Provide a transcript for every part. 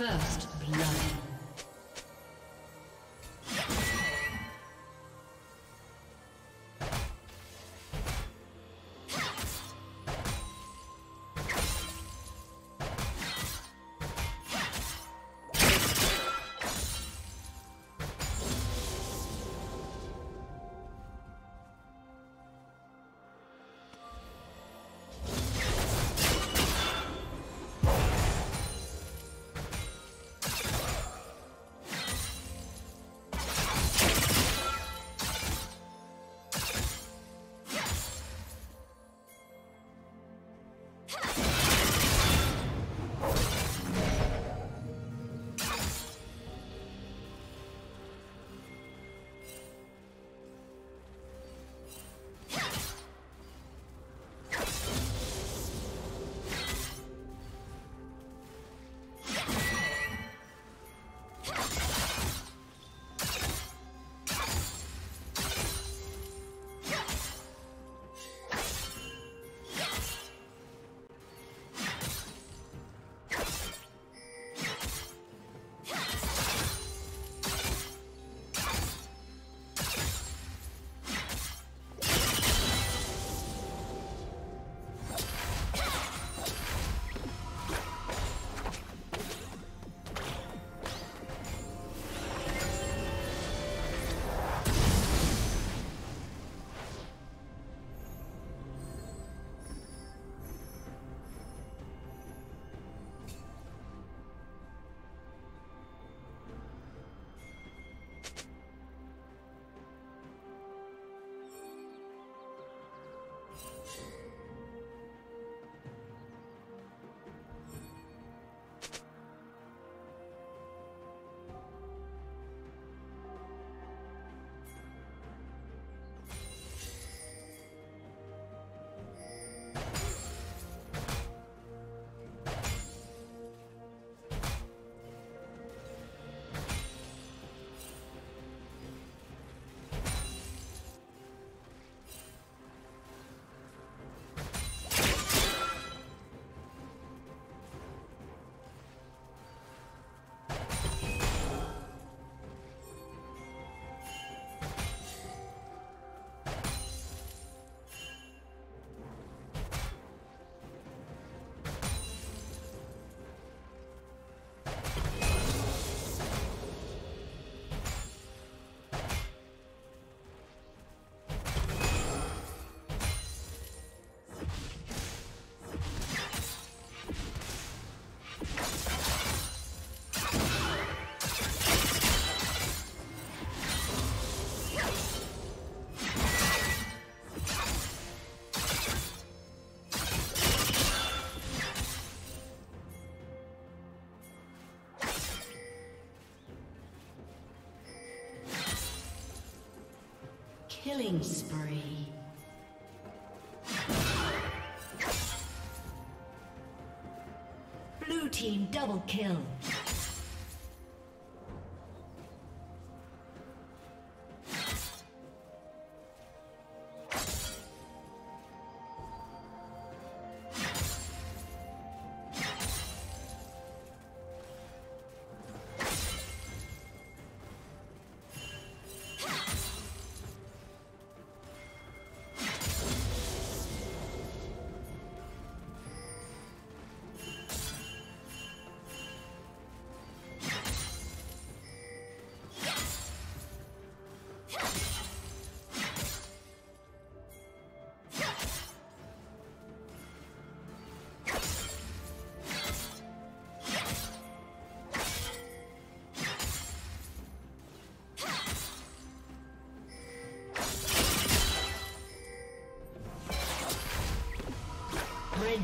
First blood. Killing spree.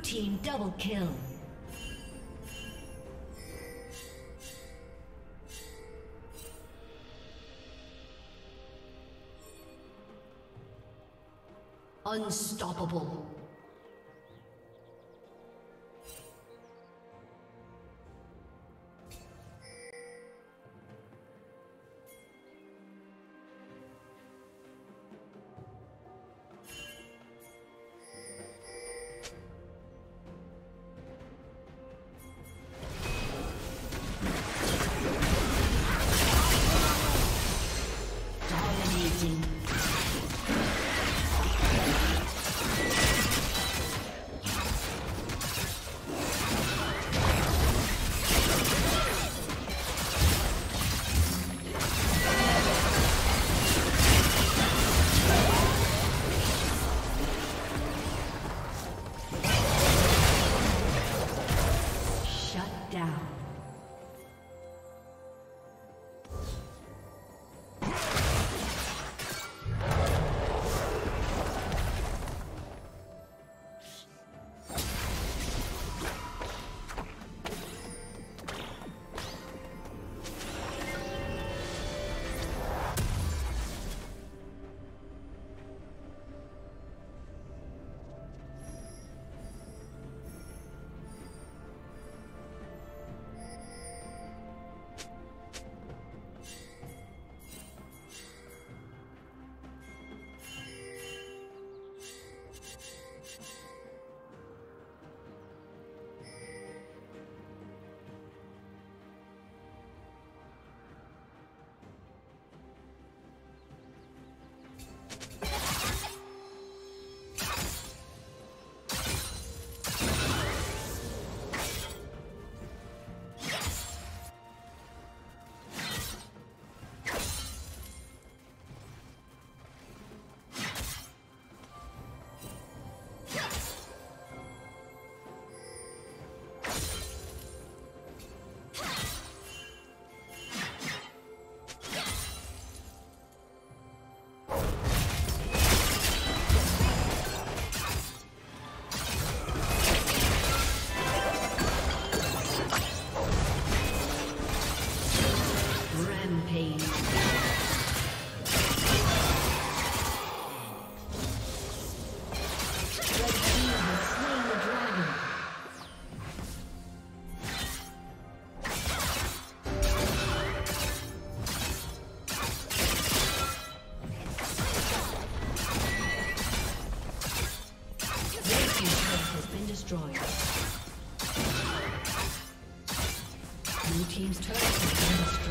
Team double kill. Unstoppable.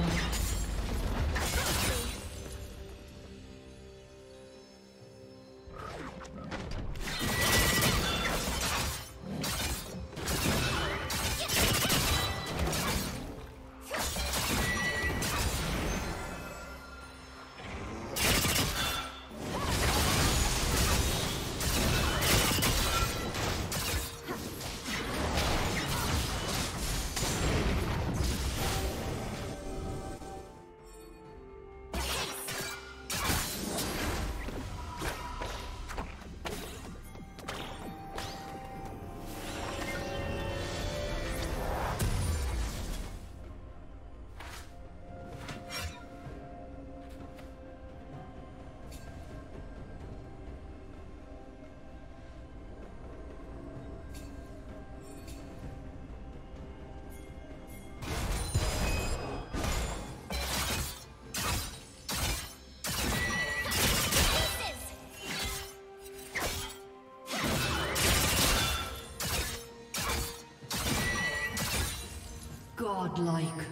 Has Godlike.